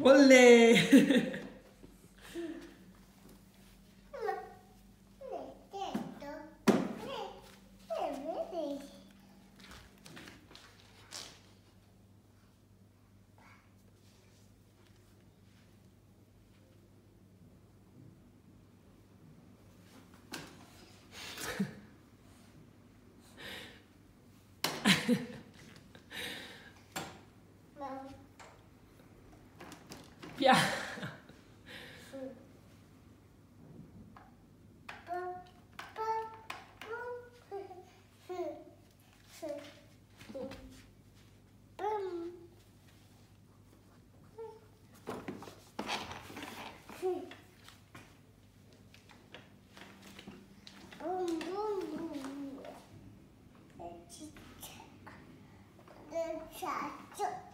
我嘞。呀，小猪。